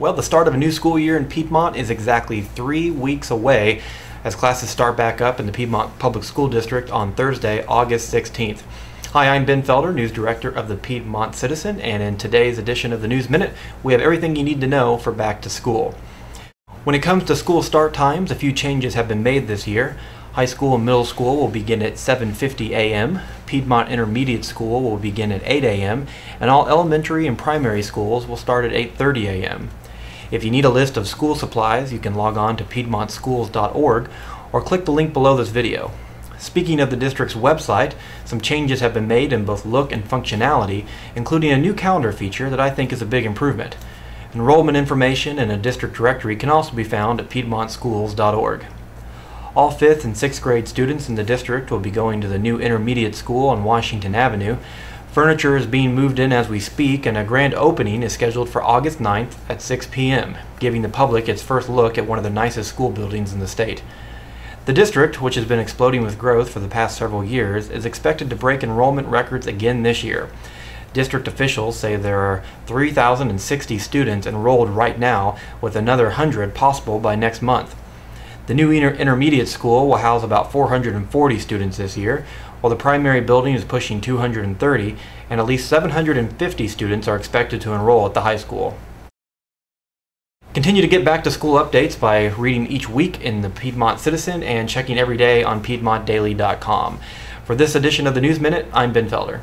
Well, the start of a new school year in Piedmont is exactly three weeks away as classes start back up in the Piedmont Public School District on Thursday, August 16th. Hi, I'm Ben Felder, News Director of the Piedmont Citizen, and in today's edition of the News Minute, we have everything you need to know for back to school. When it comes to school start times, a few changes have been made this year. High school and middle school will begin at 7.50 a.m., Piedmont Intermediate School will begin at 8 a.m., and all elementary and primary schools will start at 8.30 a.m. If you need a list of school supplies, you can log on to piedmontschools.org or click the link below this video. Speaking of the district's website, some changes have been made in both look and functionality, including a new calendar feature that I think is a big improvement. Enrollment information and a district directory can also be found at piedmontschools.org. All 5th and 6th grade students in the district will be going to the new intermediate school on Washington Avenue. Furniture is being moved in as we speak, and a grand opening is scheduled for August 9th at 6 p.m., giving the public its first look at one of the nicest school buildings in the state. The district, which has been exploding with growth for the past several years, is expected to break enrollment records again this year. District officials say there are 3,060 students enrolled right now, with another 100 possible by next month. The new inter intermediate school will house about 440 students this year, while the primary building is pushing 230, and at least 750 students are expected to enroll at the high school. Continue to get back to school updates by reading each week in the Piedmont Citizen and checking every day on PiedmontDaily.com. For this edition of the News Minute, I'm Ben Felder.